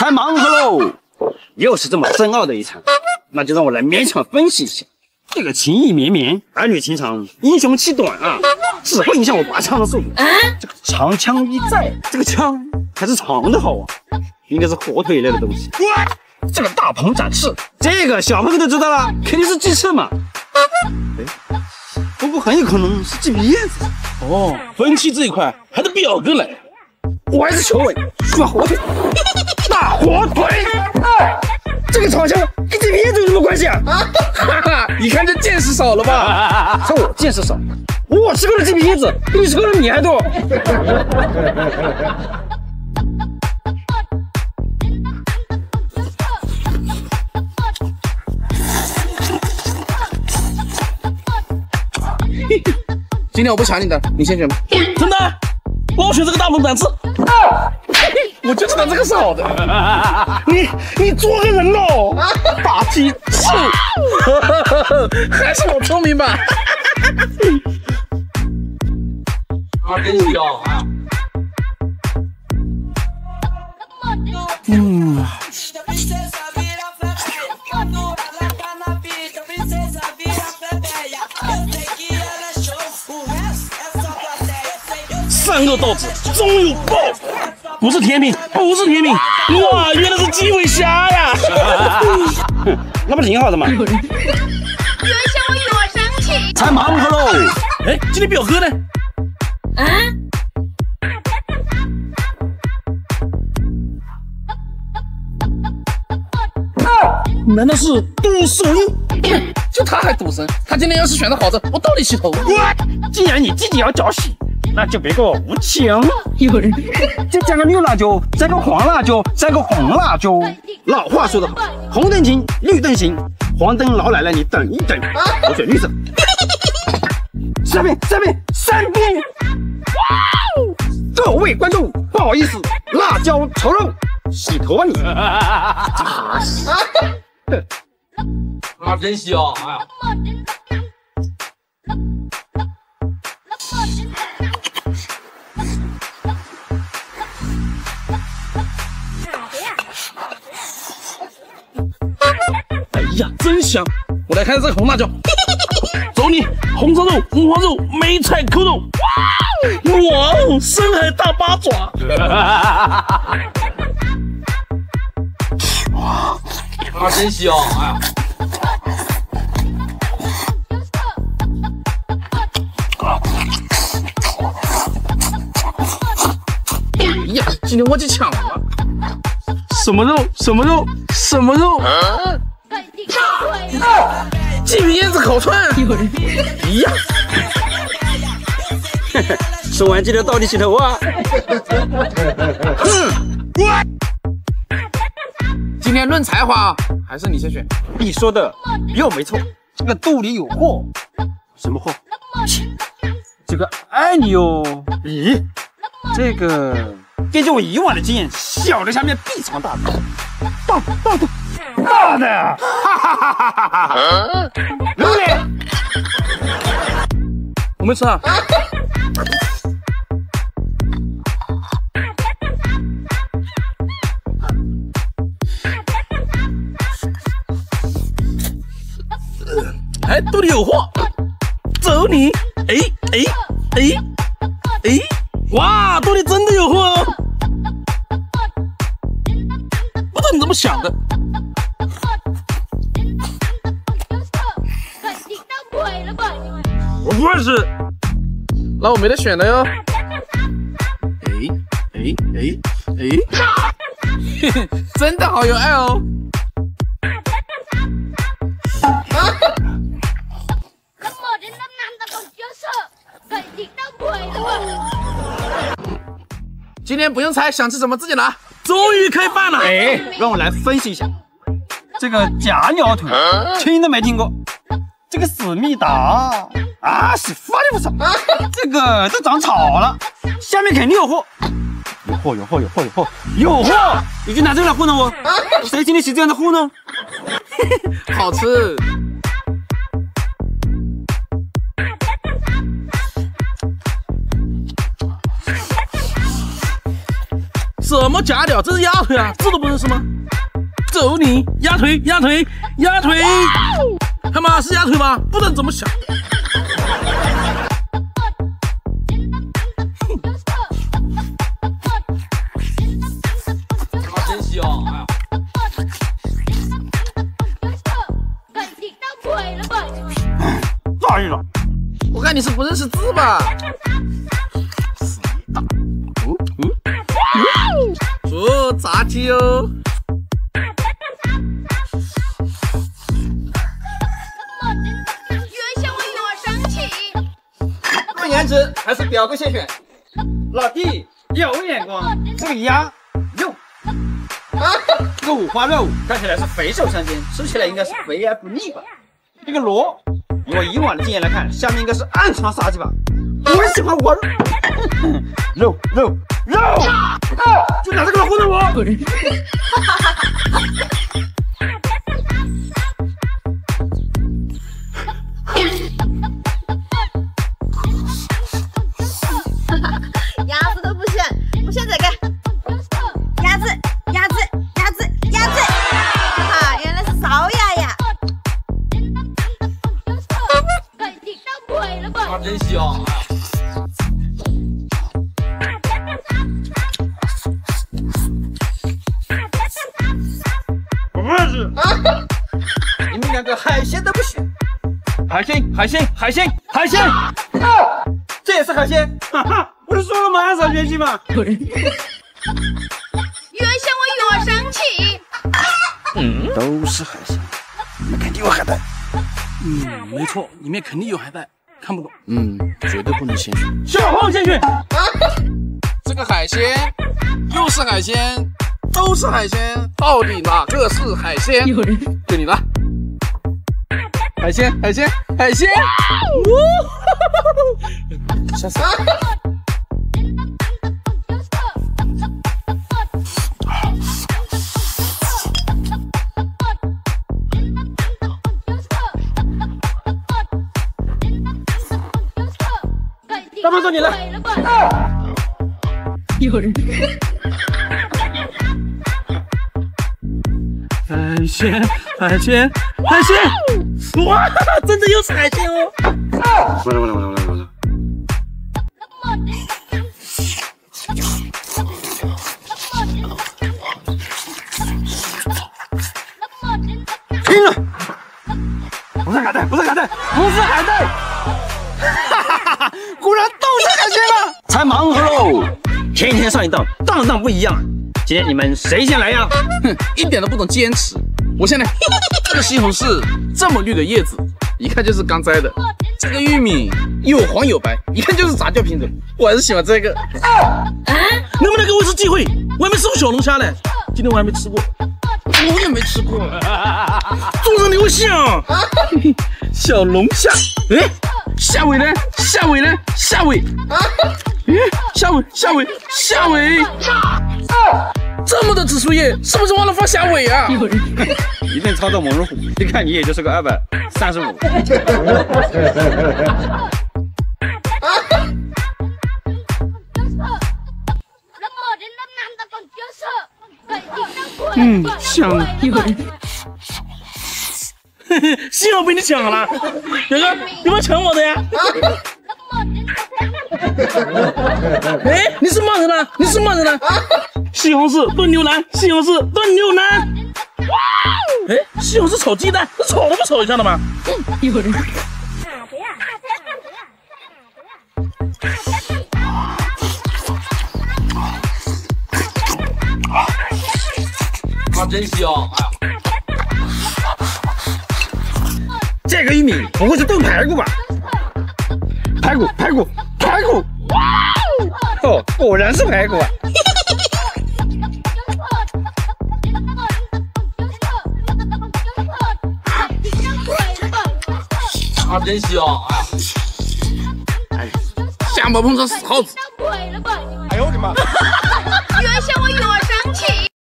太忙活喽，又是这么深奥的一场，那就让我来勉强分析一下。这个情意绵绵，儿女情长，英雄气短啊，只会影响我拔枪的速度。这个长枪一在，这个枪还是长的好啊，应该是火腿类的东西。这个大鹏展翅，这个小朋友都知道了，肯定是鸡翅嘛。哎，不过很有可能是鸡鼻叶子。哦，分期这一块还得表哥来。我还是求稳，耍火腿，大火腿。这个长枪跟鸡鼻叶子有什么关系啊？哈哈，你看这见识少了吧？看我见识少，我吃过的鸡鼻叶子比你吃过的米还多。今天我不抢你的，你先选吧。真的？我选这个大鹏展翅。啊！我就知道这个是好的。你你做个人喽，打鸡翅。还是我聪明吧。啊，真香啊！嗯。三个刀子，终有报。不是甜品，不是甜品，哇，原来是鸡尾虾呀！那不挺好的吗？有人笑我有我生气。太忙活喽！哎，今天表哥呢？啊？难道是赌神？就他还赌神？他今天要是选的好的，我倒立洗头。既然你自己要搅洗。那就别个无情。有人就加个绿辣椒，再个黄辣椒，再个红辣椒。老话说得好，红灯停，绿灯行，黄灯老奶奶你等一等。我选绿色。三遍，三遍，三遍。各位观众，不好意思，辣椒炒肉，洗头吧你。啊，真香！哎呀。香！我来看这个红辣椒，走你！红烧肉、五花肉、梅菜扣肉，哇哦，深海大八爪！哇，啊，真香！哎呀，哎呀，今天忘记抢了，什么肉？什么肉？什么肉？鸡皮燕子烤串，有人一样。吃完记得倒立洗头啊！今天论才华，还是你先选。你说的又没错，这个肚里有货。什么货？这个爱你哟。咦，这个根据我以往的经验，小的下面必藏大的，大大的。大的，哈哈哈哈哈哈！榴莲，我们吃啊！哎，肚里有货，走你！哎哎哎哎！哇，肚里真的有货哦！不知道你怎么想的。我不认识，那我没得选了哟。哎哎哎哎，真的好有爱哦。今天不用猜，想吃什么自己拿。终于可以办了。哎，让我来分析一下，这个假鸟腿，听都没听过。这个思密达啊，是发的不少。这个都长草了，下面肯定有货，有货有货有货有货有货！你就拿这个来糊弄我？谁经得起这样的糊弄？好吃。什么假屌？这是鸭腿啊，这都不认识吗？走你，鸭腿，鸭腿，鸭腿，他妈是鸭腿吧？不然怎么想？吧？哦，炸鸡哦！颜值还是表哥先选。老弟有眼光，这个鸭肉这个五花肉看起来是肥瘦相间，吃起来应该是肥而不腻吧？这个螺，以我以往的经验来看，下面应该是暗藏杀机吧？我喜欢五花 肉，肉肉肉，就拿这个来糊弄我。你们两个海鲜都不选，海鲜海鲜海鲜海鲜，这也是海鲜。哈哈，不是说了吗？暗藏玄机吗？有人。原先我越生气。都是海鲜，那肯定有海带。嗯，没错，里面肯定有海带，看不懂。嗯，绝对不能先选。小黄先选，这个海鲜又是海鲜，都是海鲜，到底哪个是海鲜？有人。就你了。海鲜，海鲜，海鲜！吓死！大胖说你了，有人。海鲜，海鲜，海鲜！哇，真的又是海鲜哦！完了完了完了完了完了！拼了！不是海带，不是海带，不是海带！哈哈哈！果然都是海鲜啊！才盲盒喽！天天上一道，档档不一样。今天你们谁先来呀？哼，一点都不懂坚持。我先来。这个西红柿这么绿的叶子，一看就是刚摘的。这个玉米有黄有白，一看就是杂交品种。我还是喜欢这个。能不能给我一次机会？我还没吃过小龙虾呢，今天我还没吃过，我也没吃过。做人留香。小龙虾，哎，虾尾呢？虾尾呢？夏伟，哎，夏伟，夏伟，夏伟。这么多紫苏叶，是不是忘了放虾尾啊？一顿操作猛如虎，一看你也就是个二百三十五。嗯，香。有人。幸好被你抢了，表哥，有没有抢我的呀？哎，你是骂人了？你是骂人了？西红柿炖牛腩，西红柿炖牛腩。哎，西红柿炒鸡蛋，这炒都不炒一下的吗？有人。它真香，哎呀！这个玉米不会是炖排骨吧？排骨，排骨，排骨！哦，果然是排骨啊！它真香，哎呀！哎，下巴碰上死耗子。哎呦我的妈！原先我有点